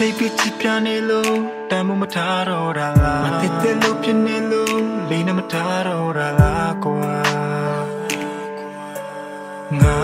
သိပြီးချပြနေလို့တမ်းမမထားတော့တာလားမသိတဲ့လို့ဖြစ်နေလို့လေးနဲ့မထားတော့တာလားကွာငါ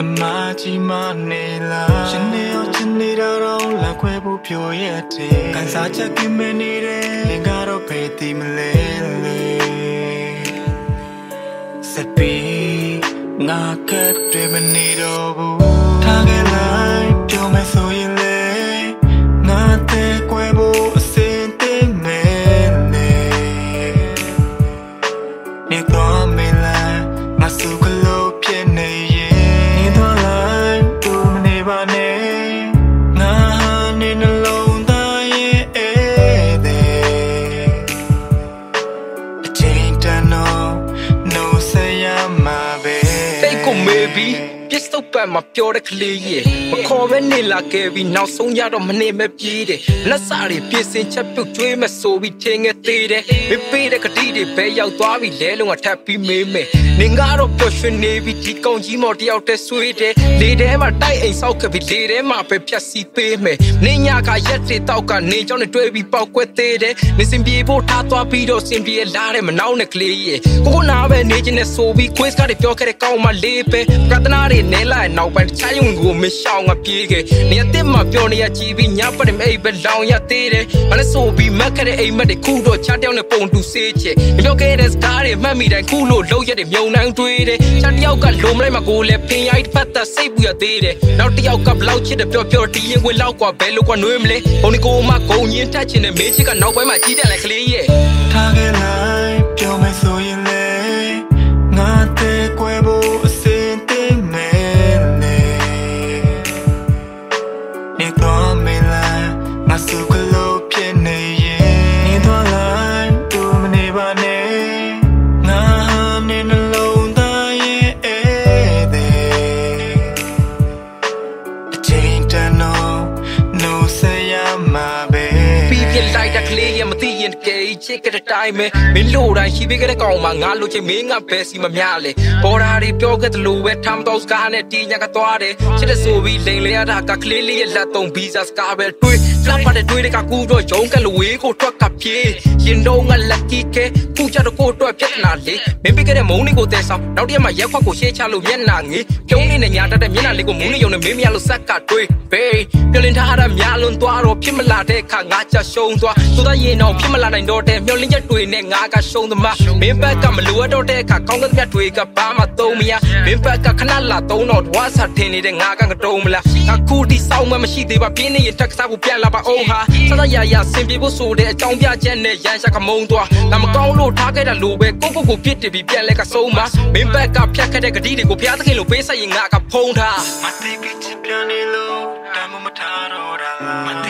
အမကြီးမနေလားရှင်နေအောင်ချင်နေတော့လက်ခွဲဖို့ပြောရတဲ့ကန်စားချက်ကင်းမနေတယ်ငါကတော့ဖေးတီမလဲလေစပီငါကတ်တွေမနေတော့ဘူးထားခဲ့လိုက်ပြောမယ်ဆိုရ တ်မှာပြောတဲ့ကလေးရဲ့မခေါ်ပဲနေလာခဲ့ပြီးနောက်ဆုံးရတော့မနေမပြေးတယ်လက်စာတွေပြင်ဆင်ချက်ပြုတ်ကျွေးမဲ့ဆိုပြီးထင်းငယ်သေးတယ်မပေးတဲ့ကတိတွေဘဲရောက်သွားပြီလဲလုံးကထပ်ပြီးမေးမယ်နေငါတော့ပျော်ရွှင်နေပြီဒီကောင်ကြီးမော်တယောက်တည်းဆွေးတယ်လေထဲမှာတိုက်အိမ်ဆောက်ခဲ့ပြီးလေထဲမှာပဲဖြတ်စီပေးမယ်နေညာကရက်တွေတောက်ကနေကြောင်းနဲ့တွဲပြီးပေါက်ကွက်သေးတယ်နေစင်ပြေဖို့ထားသွားပြီးတော့စင်ပြေလာတဲ့မနှောင်းတဲ့ကလေးရဲ့ကိုကိုနာပဲနေချင်းနဲ့ဆိုပြီး quiz ကတွေပြောခဲ့တဲ့ကောင်းမလေးပဲပြဿနာတွေနဲလာတဲ့နောက်ပိုင်းတခြာယုံကိုမရှောင်ငါပြေးခဲ့နေအစ်စ်မှာပြောနေရကြည့်ပြီးညပတ်တယ်အိပ်ပဲလောင်ရသေးတယ်မနဲ့ဆိုပြီးမက်ခဲ့တဲ့အိမ်မက်တွေခုတော့ချတယောက်နဲ့ပုံတူစေးချေပြောခဲ့တဲ့စကားတွေမှတ်မိတိုင်းခုလို့လုံးရက်တွေမြုံနှမ်းတွေးတယ်ချတယောက်ကလုံမလိုက်မှာကိုလည်းဖင်ရိုက်ဖတ်သက်စိတ်ပူရသေးတယ်နောက်တယောက်ကဘလောက်ချစ်တယ်ပြောပြောတီးရင်ဝင်လောက်กว่าဘဲလို့กว่าနှွေးမလဲဘုံဒီကိုမှဂုံညင်းတက်ချင်တဲ့မင်းချစ်ကနောက်ပိုင်းမှာကြီးတယ်လေကလေးရဲ့ ပြလိုက်တဲ့ကလေးရဲ့မသိရင်တကယ် ချစ်ကြတဲ့တိုင်းပဲမင်းလို့တိုင်းရှိပေးကြတဲ့ကောင်မှငါလို့ချင်မင်းငါပဲစီမများလေပေါ်တာတွေပြောခဲ့တယ်လို့ပဲထမ်းတော့စကားနဲ့တီးညာကသွားတယ်ချစ်တဲ့ဆိုပြီးလိန်လဲရတာကကလေးလေးရဲ့လက်သုံးဗီဇာစကားပဲတွေးဖလပ်ပါတဲ့တွေးတဲ့ကကူတော့ရုံးကလူဝေးကိုထွက်ကပြေးရင်တော့ငါလက်ကီကဲခုကြတော့ကိုတော့ပြက်နာလေမင်းပြခဲ့တဲ့မုံလေးကိုတဲဆောင်နောက်တရက်မှရက်ခွက်ကိုရှေးချလို့မျက်နာငေးကျုံးလေးနဲ့ညာတက်တဲ့မျက်နာလေးကိုမုံလေးယုံနဲ့မင်းမရလို့ဆက်ကတွေးဘေးပြလင်ထားတာများလွန်သွားတော့ဖြစ်မလာတဲ့ခါငါချရှုံးသွားသို့သောရင်တော့ဖြစ်မလာနိုင်တော့တဲ့မျောလင်းချက်တွေနဲ့ငါကရှုံးသမားမင်းဘက်ကမလိုအပ်တော့တဲ့အခါကောင်းကင်မြတ်တွေကဘာမှသုံးမရမင်းဘက်ကခဏလာသုံးတော့ဝါစာထင်းနေတဲ့ငါကငတုံးမလားအခုဒီစောင်းမမရှိသေးပါပြင်းနေရင်တက်စားဖို့ပြန်လာပါအောင်ဟာစသရရဆင်ပြေဖို့ဆိုတဲ့အကြောင်းပြချက်နဲ့ရန်ရှာကမုံသွားငါမကောင်းလို့ထားခဲ့တာလို့ပဲကိုကိုကိုပြစ်တယ်ပြီးပြန်လဲကဆုံးပါမင်းဘက်ကဖြတ်ခဲ့တဲ့ဂတိတွေကိုဘုရားသခင်လိုပေးဆက်ရင်ငါကဖုံးထားမသိပြီးချပြနေလို့တမ်းမထားတော့တာလားမသိတဲ့လို့